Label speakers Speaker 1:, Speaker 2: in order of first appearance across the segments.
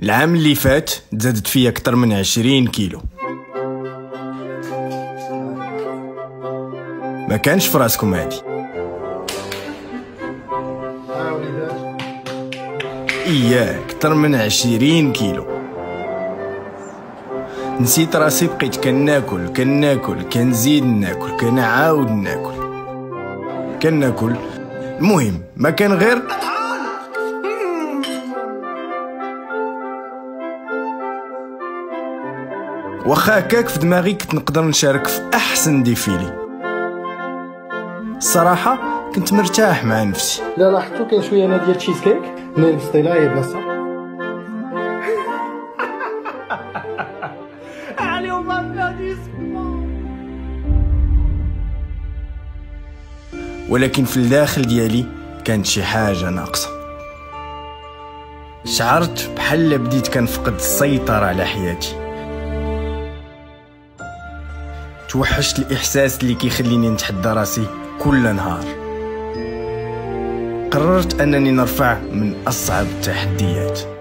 Speaker 1: العام اللي فات تزادت فيا أكثر من عشرين كيلو. ما كانش في راسكم هادي. إياه أكثر من عشرين كيلو. نسيت راسي بقيت كناكل كناكل كنزيد ناكل كنعاود ناكل. كناكل. المهم ما كان غير واخا هكاك في دماغي كنت نقدر نشارك في أحسن défilés. الصراحه كنت مرتاح مع نفسي.
Speaker 2: لا لاحظتوا كاين شوية أنا ديال تشيز كيك منين بسطينا هي بلاصه
Speaker 1: ولكن في الداخل ديالي كانت شي حاجة ناقصة. شعرت بحال بديت كنفقد السيطرة على حياتي. توحشت الإحساس اللي كيخليني نتحدى راسي كل نهار. قررت أنني نرفع من أصعب التحديات.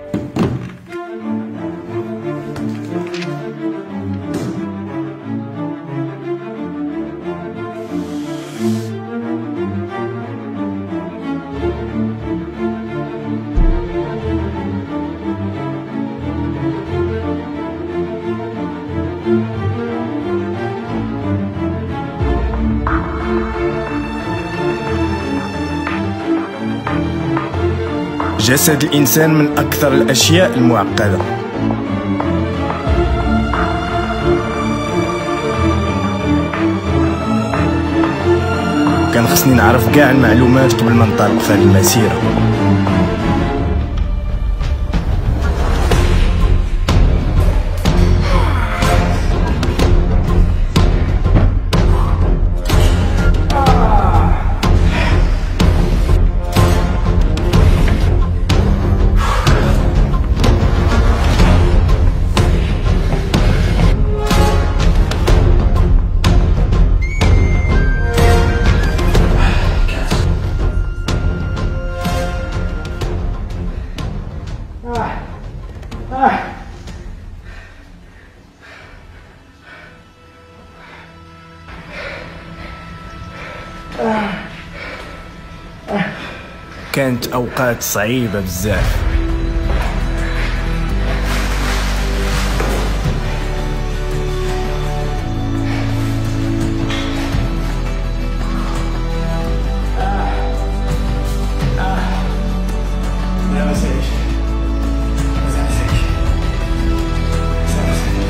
Speaker 1: جسد الإنسان من أكثر الأشياء المعقدة. كان خصني نعرف كاع المعلومات قبل ما نطالق في هذه كانت أوقات صعيبة بزاف.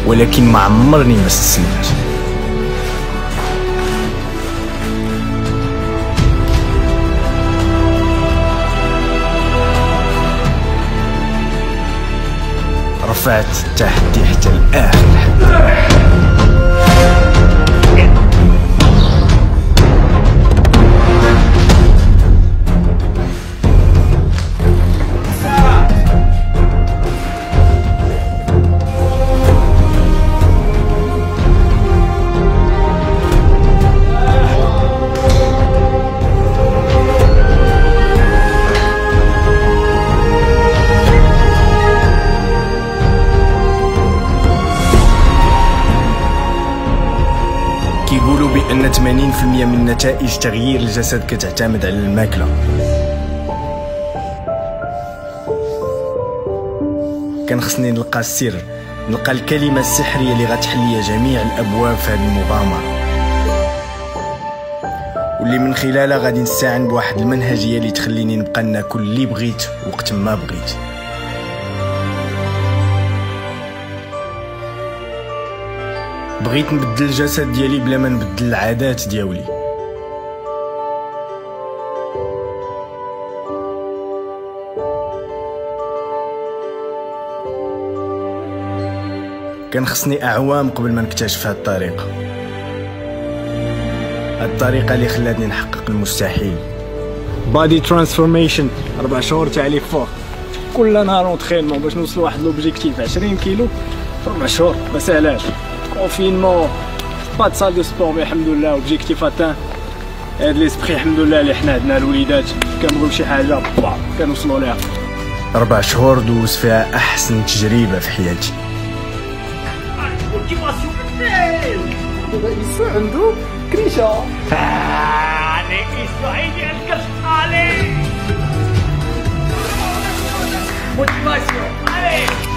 Speaker 1: ولكن ما عمرني ما استسلمت. رفعت التحدي حتى بأن 80% من نتائج تغيير الجسد كتعتمد على الماكلة. كان خصني نلقى السر نلقى الكلمة السحرية اللي غتحل جميع الأبواب في هذه المغامرة. واللي من خلالها غادي نستعن بواحد المنهجية اللي تخليني نبقى ناكل اللي بغيت وقت ما بغيت. بغيت نبدل الجسد ديالي بلا ما نبدل العادات ديالي. كان خصني أعوام قبل ما نكتشف هاد الطريقة الطريقة اللي خلاتني نحقق المستحيل.
Speaker 3: body transformation أربع شهور تاع les efforts كل نهار entraînement باش نوصل لواحد l'objectif 20 كيلو في أربع شهور. ما ساهلاش confinement pas de salle de sport mais الحمد لله objectif atteint هاد l'esprit الحمد لله اللي حنا عندنا الوليدات كنبغيو شي حاجة با كنوصلوا ليها
Speaker 1: ربع شهور دوز فيها أحسن تجربة في حياتي.
Speaker 3: يسوع عنده كريشه
Speaker 4: عليك اسماعيل الكرش عليك موتيفاسيون عليك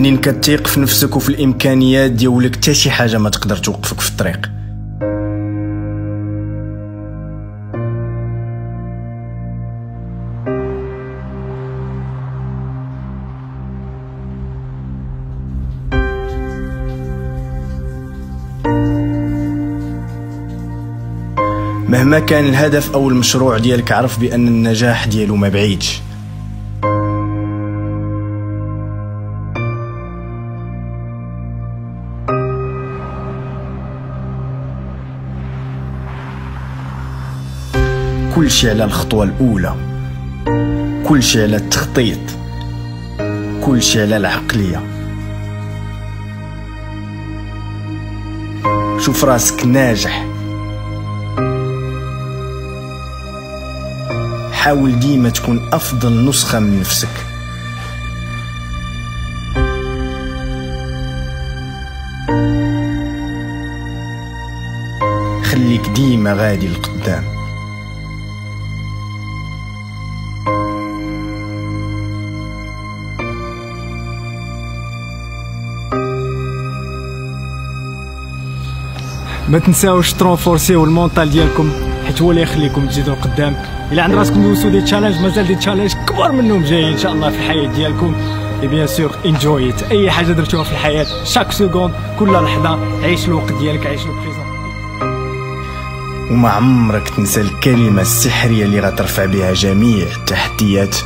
Speaker 1: منين كتيق في نفسك وفي الإمكانيات ديالك حتى شي حاجة ما تقدر توقفك في الطريق. مهما كان الهدف أو المشروع ديالك عرف بأن النجاح ديالو ما بعيدش. كل شيء على الخطوة الأولى كل شيء على التخطيط كل شيء على العقلية. شوف راسك ناجح. حاول ديما تكون أفضل نسخة من نفسك. خليك ديما غادي لقدام.
Speaker 3: ما تنساوش ت renforcer يو ال mental ديالكم حيت هو اللي يخليكم تزيدوا لقدام إلا عند راسكم دوزو des challenges مازال des challenges كبار منهم جايين إن شاء الله في الحياة ديالكم. et bien sûr enjoy أي حاجة درتوها في الحياة chaque seconde كل لحظة عيش الوقت ديالك عيش البريزون
Speaker 1: وما عمرك تنسى الكلمة السحرية اللي غترفع بها جميع التحديات.